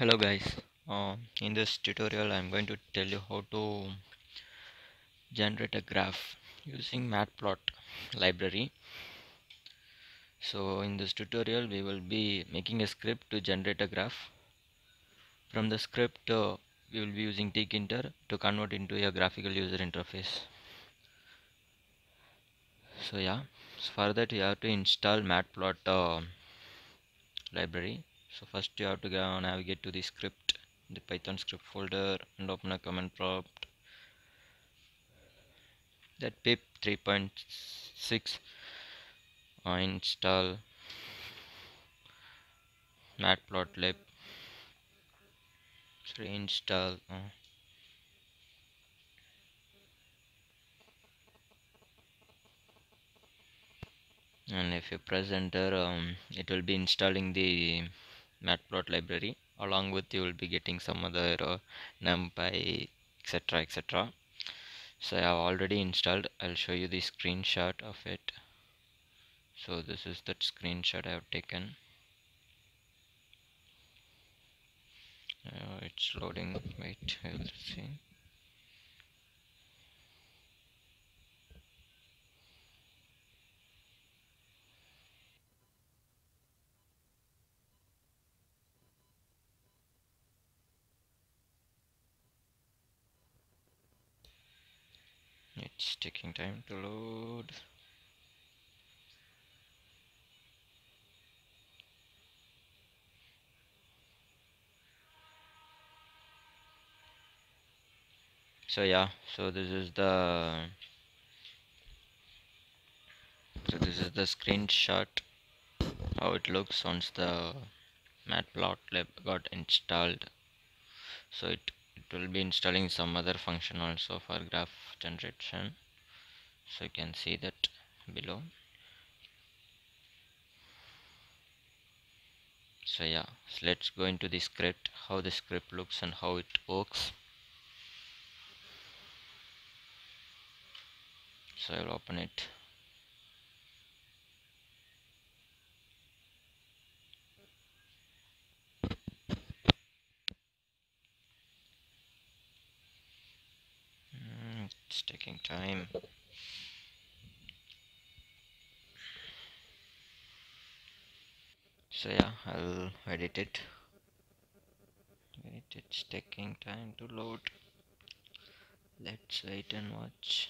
hello guys. Uh, in this tutorial i'm going to tell you how to generate a graph using matplot library. So in this tutorial we will be making a script to generate a graph. From the script uh, we will be using tkinter to convert into a graphical user interface. So yeah. So for that you have to install matplot uh, library so first you have to go navigate to the script the python script folder and open a command prompt. That pip 3.6 uh, install matplotlib. So install uh, and if you press enter um, it will be installing the matplot library along with you will be getting some other uh, numpy etc etc so I have already installed. I'll show you the screenshot of it. So this is that screenshot I have taken. Uh, it's loading. Wait we'll see it's taking time to load. So yeah so this is the so this is the screenshot how it looks once the matplotlib got installed. So it, it will be installing some other function also for graph generation. So you can see that below. So yeah so let's go into the script how the script looks and how it works. So I'll open it it's taking time. So yeah I'll edit it. Wait it's taking time to load. Let's wait and watch.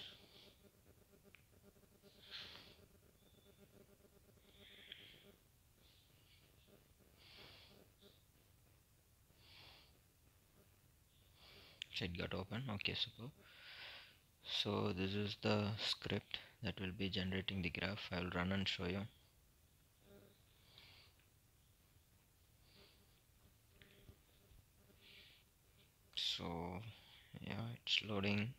It got open. Okay super so this is the script that will be generating the graph. I will run and show you. So yeah it's loading.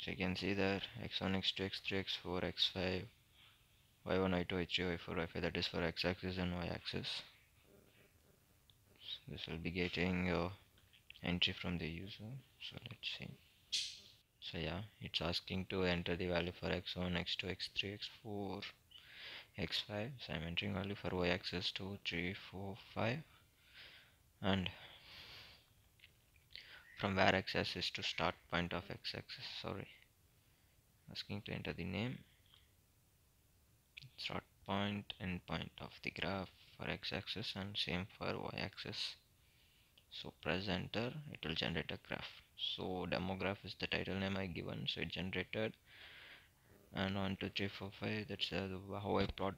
So you can see that x1 x2 x3 x4 x5 y1 y2 y3 y4 y5 that is for x-axis and y-axis so this will be getting uh, entry from the user. So let's see. So yeah it's asking to enter the value for x1 x2 x3 x4 x5 so i'm entering value for y-axis 2 3 4 5 and from where x-axis to start point of x-axis sorry. Asking to enter the name. Start point end point of the graph for x-axis and same for y-axis so press enter it will generate a graph. So demo graph is the title name I given. So it generated. And 1 2 3 4 5 that's uh, how I plot.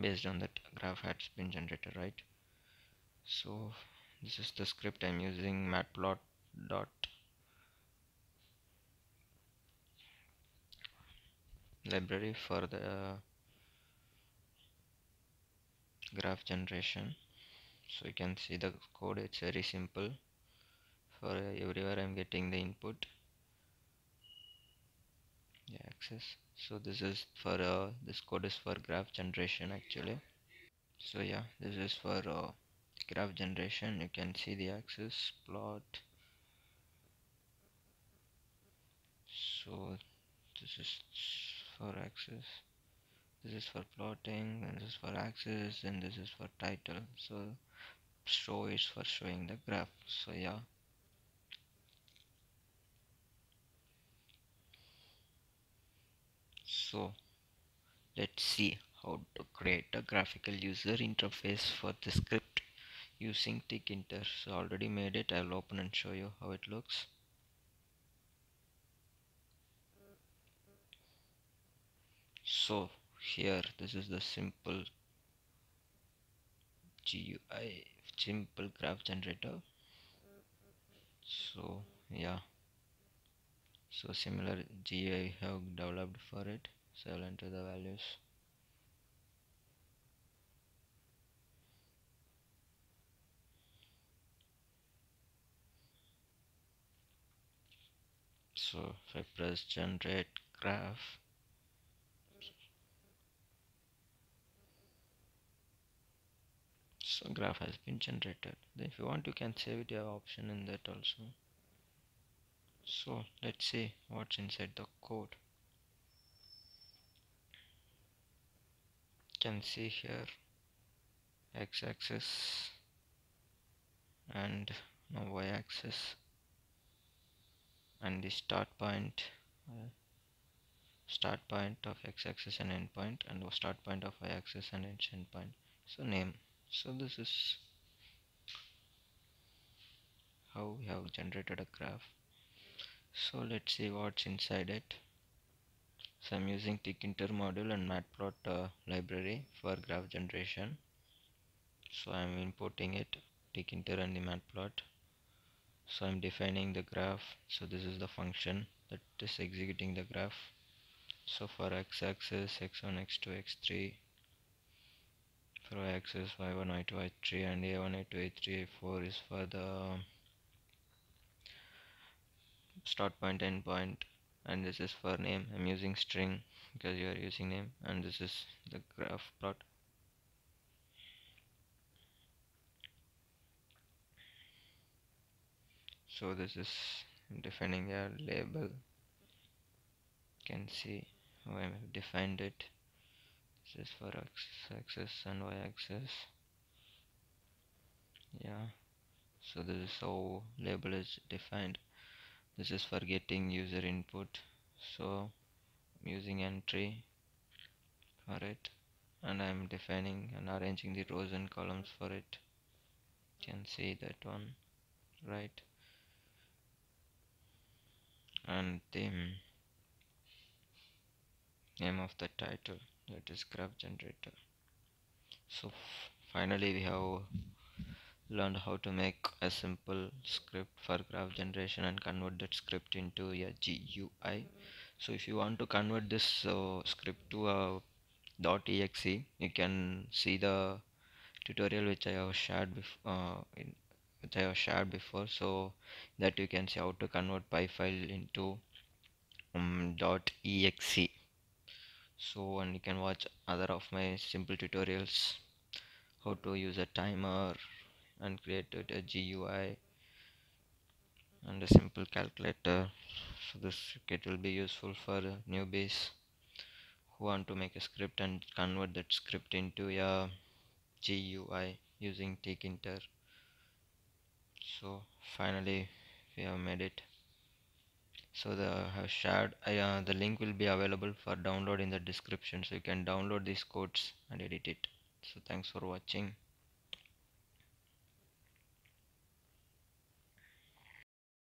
Based on that graph has been generated right? So this is the script I'm using matplot dot library for the graph generation so you can see the code it's very simple. For everywhere I'm getting the input. Axis so this is for uh, this code is for graph generation actually. So yeah this is for uh, graph generation. You can see the axis plot. So this is for axis this is for plotting and this is for axis and this is for title. So show is for showing the graph so yeah. So let's see how to create a graphical user interface for the script using tkinter so already made it. I'll open and show you how it looks. So here this is the simple GUI simple graph generator. So yeah. So similar GUI have developed for it so I'll enter the values. So if I press generate graph so graph has been generated. Then if you want you can save it. You have option in that also. So let's see what's inside the code. You can see here x-axis and now y-axis and the start point uh, start point of x-axis and endpoint and the start point of y-axis and endpoint so name so this is how we have generated a graph. So let's see what's inside it. So I'm using tkinter module and matplot uh, library for graph generation. So I'm importing it tkinter and the matplot so I'm defining the graph. So this is the function that is executing the graph. So for x-axis x1 x2 x3 for y-axis y1 y2 y3 and a1 a2 a3 a4 is for the start point end point and this is for name. I'm using string because you are using name and this is the graph plot. So this is defining a label. You can see how I have defined it this is for x-axis and y-axis. Yeah. So this is how label is defined. This is for getting user input. So I'm using entry. For it. And I'm defining and arranging the rows and columns for it. You can see that one right? And the name of the title that is graph generator. So finally we have learned how to make a simple script for graph generation and convert that script into a GUI so if you want to convert this uh, script to a .exe you can see the tutorial which I have shared before uh, which I have shared before. So that you can see how to convert py file into um, .exe so and you can watch other of my simple tutorials how to use a timer and create a GUI and a simple calculator. So this kit will be useful for newbies who want to make a script and convert that script into a GUI using tkinter so finally we have made it so the shared uh, the link will be available for download in the description. So you can download these codes and edit it. So thanks for watching